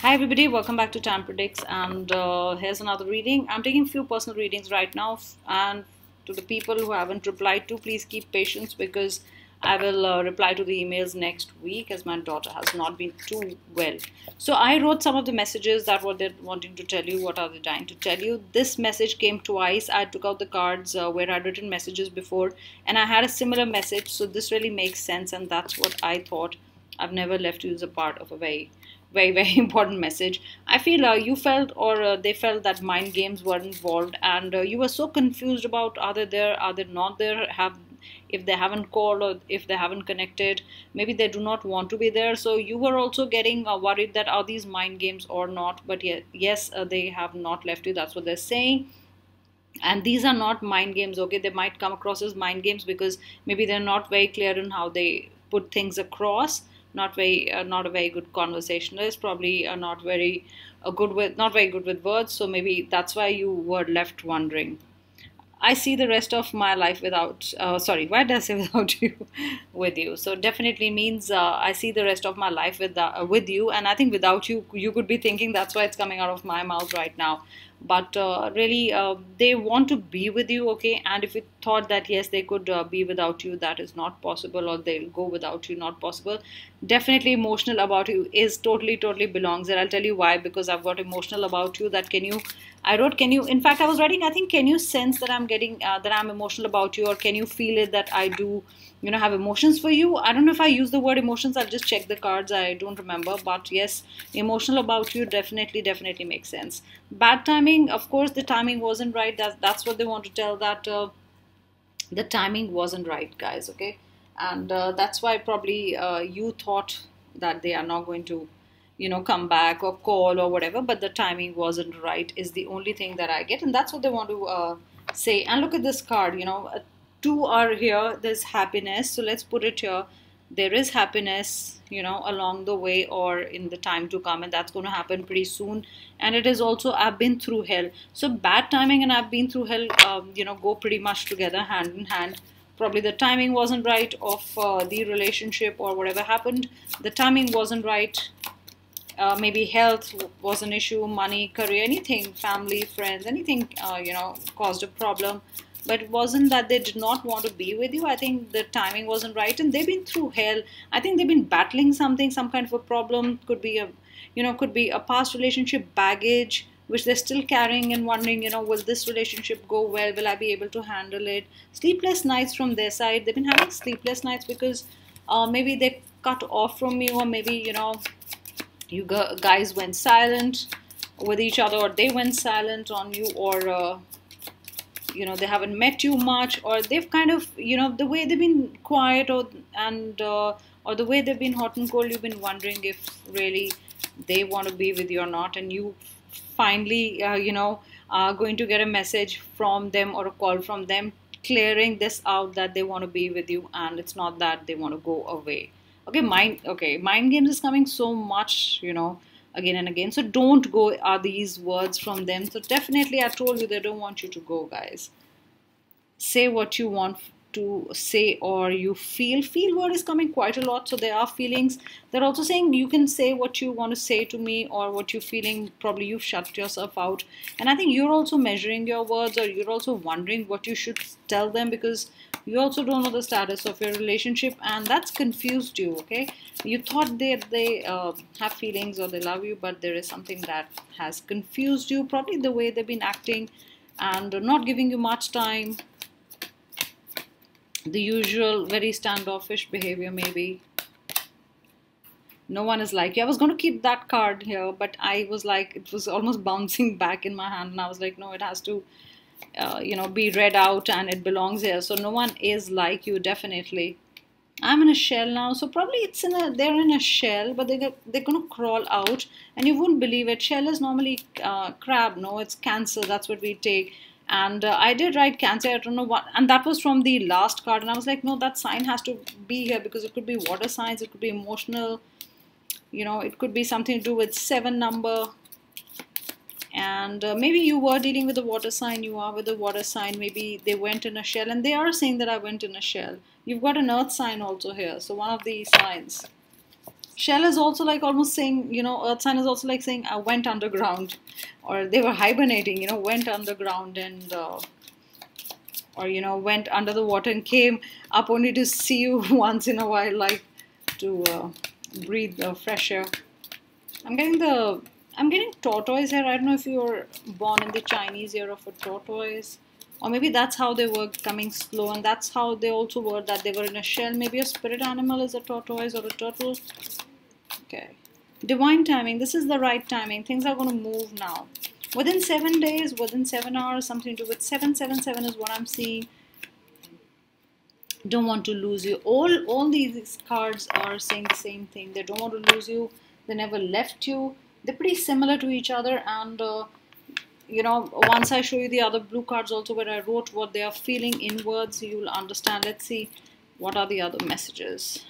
Hi everybody, welcome back to Tam Predicts and uh, here's another reading. I'm taking a few personal readings right now and to the people who haven't replied to, please keep patience because I will uh, reply to the emails next week as my daughter has not been too well. So I wrote some of the messages that what they're wanting to tell you, what are they dying to tell you. This message came twice. I took out the cards uh, where I'd written messages before and I had a similar message. So this really makes sense and that's what I thought. I've never left you as a part of a very very very important message. I feel uh, you felt or uh, they felt that mind games were involved and uh, you were so confused about are they there are they not there have if they haven't called or if they haven't connected maybe they do not want to be there. So you were also getting uh, worried that are these mind games or not but yeah, yes uh, they have not left you. That's what they're saying. And these are not mind games okay? They might come across as mind games because maybe they're not very clear in how they put things across not very uh, not a very good conversationalist probably uh, not very uh, good with not very good with words so maybe that's why you were left wondering I see the rest of my life without, uh, sorry, why did I say without you, with you? So definitely means uh, I see the rest of my life with, with you. And I think without you, you could be thinking that's why it's coming out of my mouth right now but uh, really uh, they want to be with you okay? And if you thought that yes they could uh, be without you that is not possible or they'll go without you not possible. Definitely emotional about you is totally totally belongs there. I'll tell you why because i've got emotional about you that can you i wrote can you in fact i was writing i think can you sense that i'm getting uh, that i'm emotional about you or can you feel it that i do you know have emotions for you. I don't know if i use the word emotions. I'll just check the cards. I don't remember. But yes emotional about you definitely definitely makes sense. Bad timing of course the timing wasn't right. That, that's what they want to tell that uh, the timing wasn't right guys okay? And uh, that's why probably uh, you thought that they are not going to you know come back or call or whatever but the timing wasn't right is the only thing that i get. And that's what they want to uh, say. And look at this card you know two are here there's happiness so let's put it here. There is happiness you know along the way or in the time to come and that's going to happen pretty soon. And it is also i've been through hell. So bad timing and i've been through hell um, you know go pretty much together hand in hand. Probably the timing wasn't right of uh, the relationship or whatever happened. The timing wasn't right. Uh, maybe health was an issue money career anything family friends anything uh, you know caused a problem but it wasn't that they did not want to be with you. I think the timing wasn't right, and they've been through hell. I think they've been battling something, some kind of a problem. Could be a, you know, could be a past relationship baggage which they're still carrying and wondering, you know, will this relationship go well? Will I be able to handle it? Sleepless nights from their side. They've been having sleepless nights because uh, maybe they cut off from you, or maybe you know, you guys went silent with each other, or they went silent on you, or uh, you know they haven't met you much or they've kind of you know the way they've been quiet or and uh, or the way they've been hot and cold you've been wondering if really they want to be with you or not and you finally uh, you know are going to get a message from them or a call from them clearing this out that they want to be with you and it's not that they want to go away. Okay mind okay mind games is coming so much you know again and again. So don't go are these words from them. So definitely I told you they don't want you to go, guys. Say what you want to say or you feel. Feel word is coming quite a lot. So there are feelings. They're also saying you can say what you want to say to me or what you're feeling. Probably you've shut yourself out. And I think you're also measuring your words or you're also wondering what you should tell them because you also don't know the status of your relationship and that's confused you okay you thought they they uh, have feelings or they love you but there is something that has confused you probably the way they've been acting and not giving you much time the usual very standoffish behavior maybe. No one is like you. I was going to keep that card here, but I was like, it was almost bouncing back in my hand, and I was like, no, it has to uh, you know be read out and it belongs here. So no one is like you definitely. I'm in a shell now so probably it's in a they're in a shell but they they're gonna crawl out and you wouldn't believe it. Shell is normally uh, crab no? It's cancer. That's what we take and uh, I did write cancer I don't know what and that was from the last card and I was like no that sign has to be here because it could be water signs it could be emotional you know it could be something to do with seven number. And uh, maybe you were dealing with a water sign you are with a water sign maybe they went in a shell and they are saying that I went in a shell. You've got an earth sign also here so one of the signs shell is also like almost saying you know earth sign is also like saying i went underground or they were hibernating you know went underground and uh, or you know went under the water and came up only to see you once in a while like to uh, breathe the fresh air. I'm getting the i'm getting tortoise here i don't know if you were born in the chinese year of a tortoise or maybe that's how they were coming slow and that's how they also were that they were in a shell. Maybe a spirit animal is a tortoise or a turtle okay. Divine timing this is the right timing. Things are going to move now. Within seven days within seven hours something to do with 777 is what i'm seeing. Don't want to lose you. All all these cards are saying the same thing. They don't want to lose you. They never left you. They're pretty similar to each other and uh, you know once i show you the other blue cards also where i wrote what they are feeling in words you'll understand. Let's see what are the other messages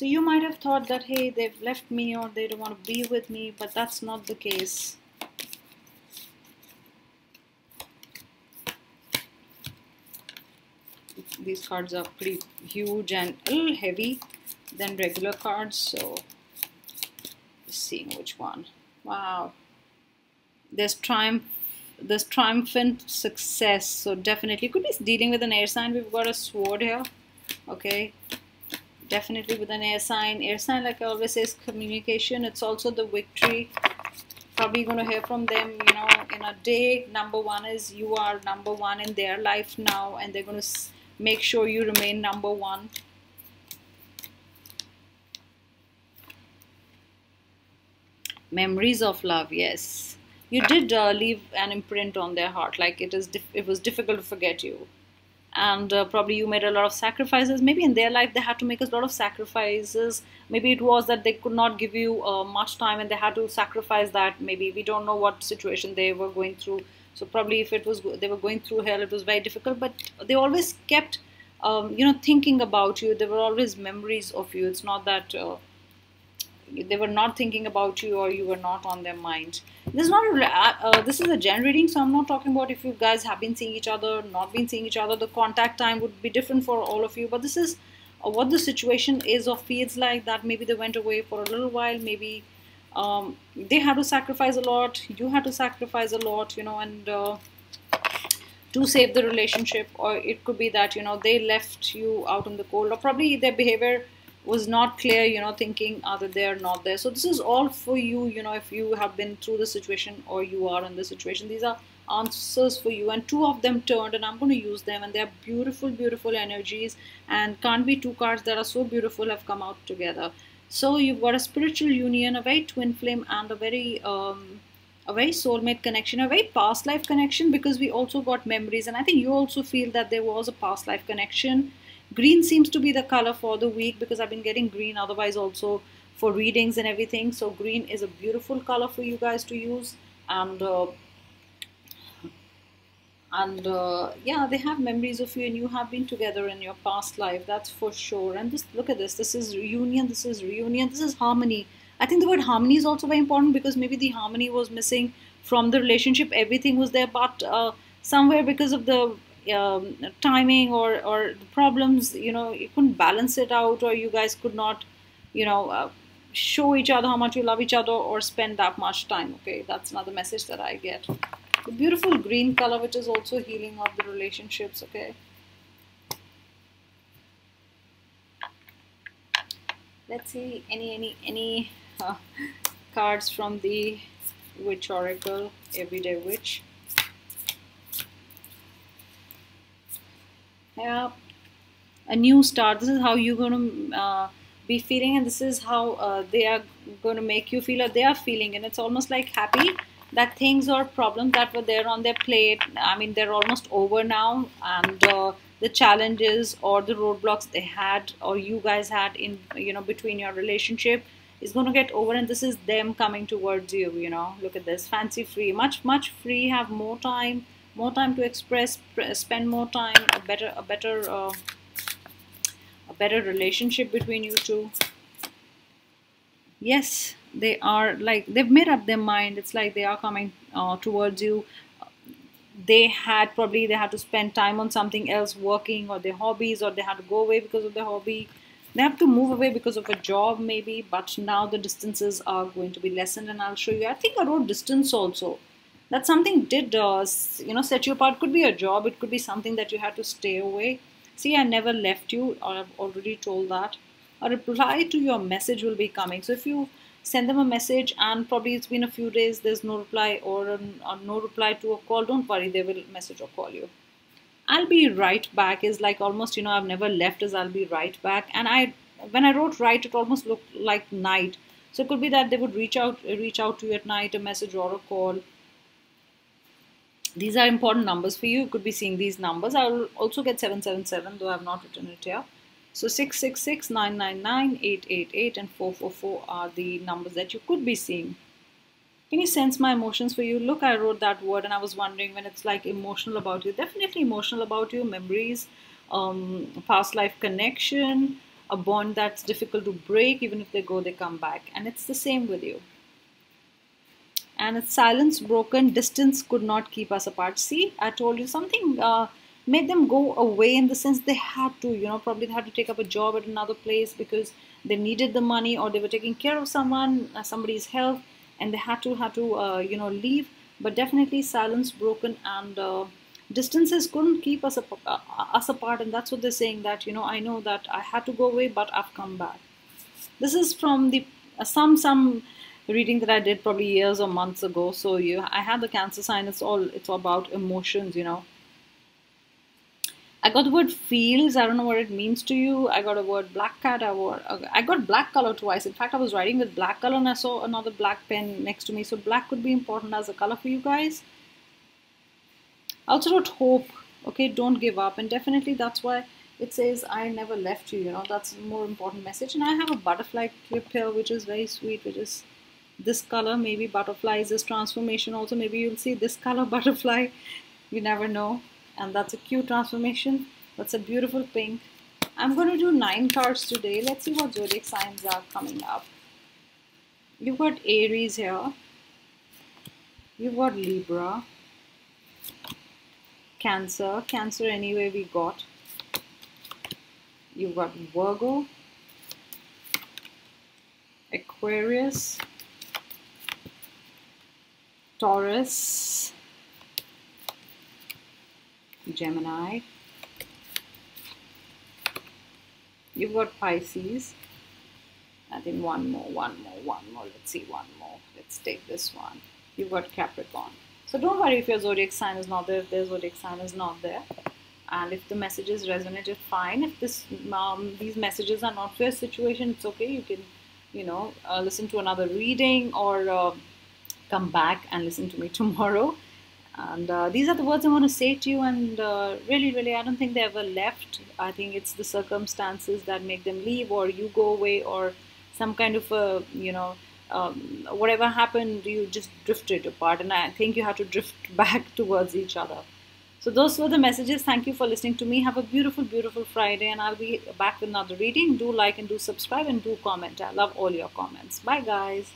so you might have thought that hey they've left me or they don't want to be with me but that's not the case these cards are pretty huge and a little heavy than regular cards so seeing which one. Wow. There's triumph there's triumphant success. So definitely could be dealing with an air sign. We've got a sword here. Okay. Definitely with an air sign. Air sign, like I always say, is communication. It's also the victory. Probably going to hear from them, you know, in a day. Number one is you are number one in their life now, and they're going to make sure you remain number one. memories of love yes you did uh, leave an imprint on their heart like it is it was difficult to forget you and uh, probably you made a lot of sacrifices. Maybe in their life they had to make a lot of sacrifices. Maybe it was that they could not give you uh, much time and they had to sacrifice that. Maybe we don't know what situation they were going through. So probably if it was they were going through hell it was very difficult. But they always kept um, you know thinking about you. There were always memories of you. It's not that uh, they were not thinking about you or you were not on their mind this is not a, uh, uh, this is a gen reading so i'm not talking about if you guys have been seeing each other not been seeing each other the contact time would be different for all of you but this is uh, what the situation is or feels like that. Maybe they went away for a little while maybe um, they had to sacrifice a lot you had to sacrifice a lot you know and uh, to save the relationship or it could be that you know they left you out in the cold or probably their behavior was not clear you know thinking either they're not there so this is all for you you know if you have been through the situation or you are in the situation. These are answers for you. And two of them turned and i'm going to use them and they're beautiful beautiful energies and can't be two cards that are so beautiful have come out together. So you've got a spiritual union a very twin flame and a very um, a very soulmate connection a very past life connection because we also got memories. And i think you also feel that there was a past life connection green seems to be the color for the week because I've been getting green otherwise also for readings and everything. So green is a beautiful color for you guys to use. And uh, and uh, yeah they have memories of you and you have been together in your past life that's for sure. And just look at this this is reunion this is reunion this is harmony. I think the word harmony is also very important because maybe the harmony was missing from the relationship everything was there but uh, somewhere because of the um, timing or or problems you know you couldn't balance it out or you guys could not you know uh, show each other how much you love each other or spend that much time okay? That's another message that i get. The beautiful green color which is also healing of the relationships okay? Let's see any any any uh, cards from the witch oracle everyday witch yeah. A new start. This is how you're going to uh, be feeling and this is how uh, they are going to make you feel or they are feeling. And it's almost like happy that things or problems that were there on their plate i mean they're almost over now. And uh, the challenges or the roadblocks they had or you guys had in you know between your relationship is going to get over and this is them coming towards you you know. Look at this. Fancy free. Much much free. Have more time more time to express spend more time a better a better uh, a better relationship between you two. Yes they are like they've made up their mind. It's like they are coming uh, towards you. They had probably they had to spend time on something else working or their hobbies or they had to go away because of their hobby. They have to move away because of a job maybe but now the distances are going to be lessened and i'll show you. I think i wrote distance also that something did uh, you know set you apart. Could be a job. It could be something that you had to stay away. See i never left you. I've already told that. A reply to your message will be coming. So if you send them a message and probably it's been a few days there's no reply or, no reply to a call don't worry they will message or call you. I'll be right back is like almost, you know, I've never left as I'll be right back. And I, when I wrote right, it almost looked like night. So it could be that they would reach out, reach out to you at night, a message or a call. These are important numbers for you. You could be seeing these numbers. I'll also get 777, though I've not written it here. So 666, 999, 888, and 444 are the numbers that you could be seeing. Can you sense my emotions for you? Look, I wrote that word and I was wondering when it's like emotional about you. Definitely emotional about you, memories, um, past life connection, a bond that's difficult to break. Even if they go, they come back. And it's the same with you. And silence broken, distance could not keep us apart. See, I told you something uh, made them go away in the sense they had to, you know, probably they had to take up a job at another place because they needed the money or they were taking care of someone, uh, somebody's health and they had to had to uh, you know leave. But definitely silence broken and uh, distances couldn't keep us, ap- uh, us apart. And that's what they're saying that you know i know that i had to go away but i've come back. This is from the uh, some some reading that i did probably years or months ago so you i had the cancer sign it's all it's all about emotions you know I got the word feels. I don't know what it means to you. I got a word black cat. I, wore, uh, I got black color twice. In fact, I was writing with black color and I saw another black pen next to me. So black could be important as a color for you guys. I also wrote hope. Okay, don't give up. And definitely that's why it says I never left you. You know, that's a more important message. And I have a butterfly clip here, which is very sweet, which is this color. Maybe butterflies, this transformation also. Maybe you'll see this color butterfly. You never know. And that's a cute transformation. That's a beautiful pink. I'm going to do nine cards today. Let's see what zodiac signs are coming up. You've got Aries here. You've got Libra. Cancer. Cancer anyway we got. You've got Virgo. Aquarius Taurus Gemini. You've got Pisces. I think one more, one more, one more. Let's see, one more. Let's take this one. You've got Capricorn. So don't worry if your zodiac sign is not there, if their zodiac sign is not there. And if the messages resonated, fine. If this um, these messages are not for your situation, it's okay. You can, you know, uh, listen to another reading or uh, come back and listen to me tomorrow. And uh, these are the words I want to say to you. And uh, really, really, I don't think they ever left. I think it's the circumstances that make them leave, or you go away, or some kind of a, you know, um, whatever happened, you just drifted apart. And I think you have to drift back towards each other. So those were the messages. Thank you for listening to me. Have a beautiful, beautiful Friday, and I'll be back with another reading. Do like and do subscribe and do comment. I love all your comments. Bye, guys.